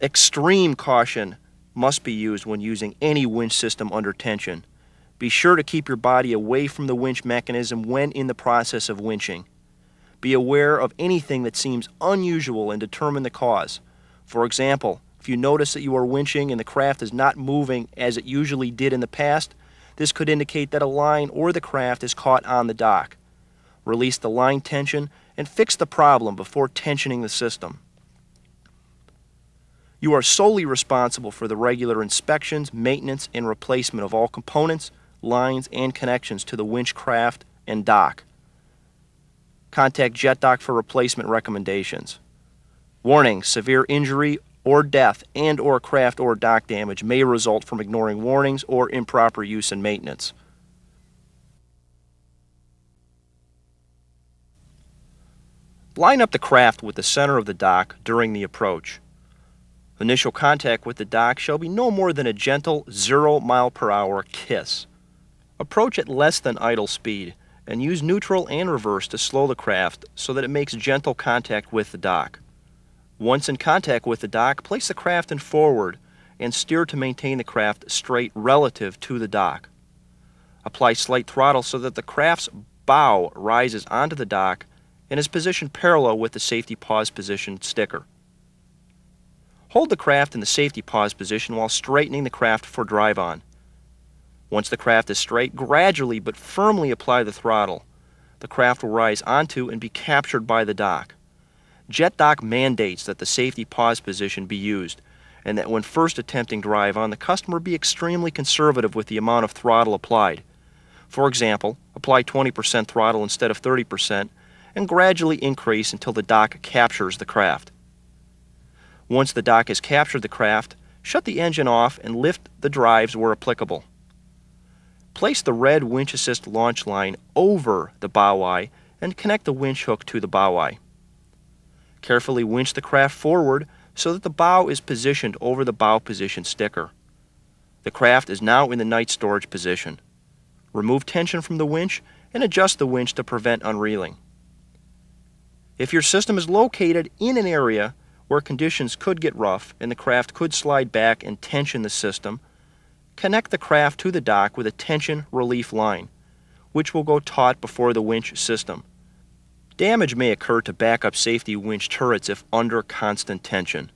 Extreme caution must be used when using any winch system under tension. Be sure to keep your body away from the winch mechanism when in the process of winching. Be aware of anything that seems unusual and determine the cause. For example, if you notice that you are winching and the craft is not moving as it usually did in the past, this could indicate that a line or the craft is caught on the dock. Release the line tension and fix the problem before tensioning the system. You are solely responsible for the regular inspections, maintenance, and replacement of all components, lines, and connections to the winch craft and dock. Contact JetDock for replacement recommendations. Warning, severe injury or death and or craft or dock damage may result from ignoring warnings or improper use and maintenance. Line up the craft with the center of the dock during the approach. Initial contact with the dock shall be no more than a gentle 0 mile per hour kiss. Approach at less than idle speed and use neutral and reverse to slow the craft so that it makes gentle contact with the dock. Once in contact with the dock, place the craft in forward and steer to maintain the craft straight relative to the dock. Apply slight throttle so that the craft's bow rises onto the dock and is positioned parallel with the safety pause position sticker. Hold the craft in the safety pause position while straightening the craft for drive on. Once the craft is straight, gradually but firmly apply the throttle. The craft will rise onto and be captured by the dock. JetDock mandates that the safety pause position be used and that when first attempting drive on, the customer be extremely conservative with the amount of throttle applied. For example, apply 20% throttle instead of 30% and gradually increase until the dock captures the craft. Once the dock has captured the craft, shut the engine off and lift the drives where applicable. Place the red winch assist launch line over the bow eye and connect the winch hook to the bow eye. Carefully winch the craft forward so that the bow is positioned over the bow position sticker. The craft is now in the night storage position. Remove tension from the winch and adjust the winch to prevent unreeling. If your system is located in an area where conditions could get rough and the craft could slide back and tension the system, connect the craft to the dock with a tension relief line, which will go taut before the winch system. Damage may occur to backup safety winch turrets if under constant tension.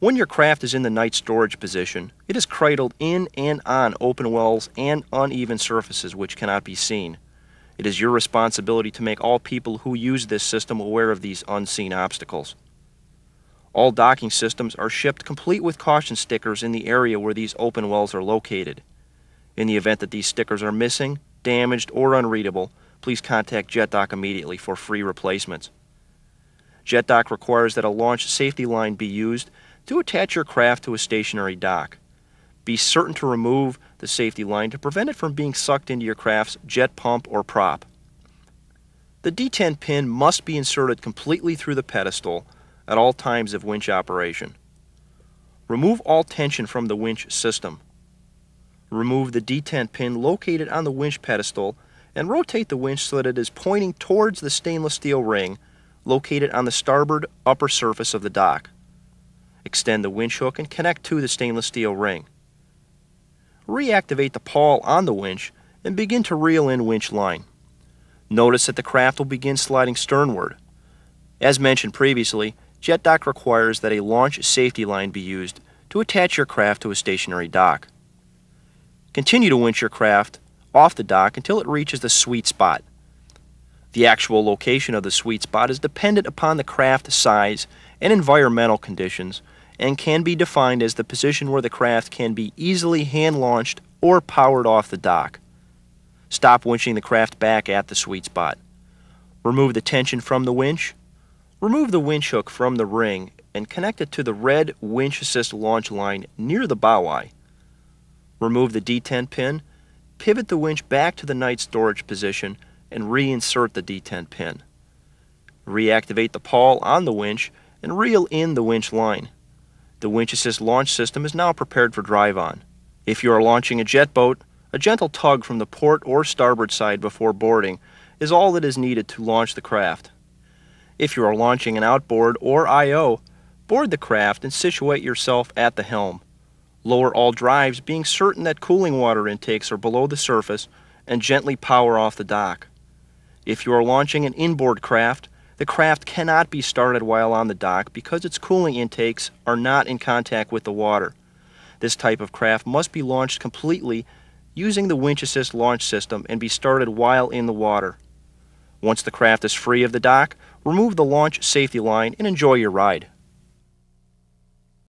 When your craft is in the night storage position, it is cradled in and on open wells and uneven surfaces which cannot be seen. It is your responsibility to make all people who use this system aware of these unseen obstacles. All docking systems are shipped complete with caution stickers in the area where these open wells are located. In the event that these stickers are missing, damaged, or unreadable, please contact JetDock immediately for free replacements. JetDock requires that a launch safety line be used to attach your craft to a stationary dock. Be certain to remove the safety line to prevent it from being sucked into your craft's jet pump or prop. The detent pin must be inserted completely through the pedestal at all times of winch operation. Remove all tension from the winch system. Remove the detent pin located on the winch pedestal and rotate the winch so that it is pointing towards the stainless steel ring located on the starboard upper surface of the dock. Extend the winch hook and connect to the stainless steel ring reactivate the pawl on the winch and begin to reel in winch line. Notice that the craft will begin sliding sternward. As mentioned previously, JetDock requires that a launch safety line be used to attach your craft to a stationary dock. Continue to winch your craft off the dock until it reaches the sweet spot. The actual location of the sweet spot is dependent upon the craft size and environmental conditions and can be defined as the position where the craft can be easily hand launched or powered off the dock. Stop winching the craft back at the sweet spot. Remove the tension from the winch. Remove the winch hook from the ring and connect it to the red winch assist launch line near the bow eye. Remove the detent pin, pivot the winch back to the night storage position, and reinsert the detent pin. Reactivate the pawl on the winch and reel in the winch line. The winch assist launch system is now prepared for drive on. If you are launching a jet boat, a gentle tug from the port or starboard side before boarding is all that is needed to launch the craft. If you are launching an outboard or IO, Board the craft and situate yourself at the helm. Lower all drives, being certain that cooling water intakes are below the surface, and gently power off the dock. If you are launching an inboard craft, the craft cannot be started while on the dock because its cooling intakes are not in contact with the water. This type of craft must be launched completely using the winch assist launch system and be started while in the water. Once the craft is free of the dock, remove the launch safety line and enjoy your ride.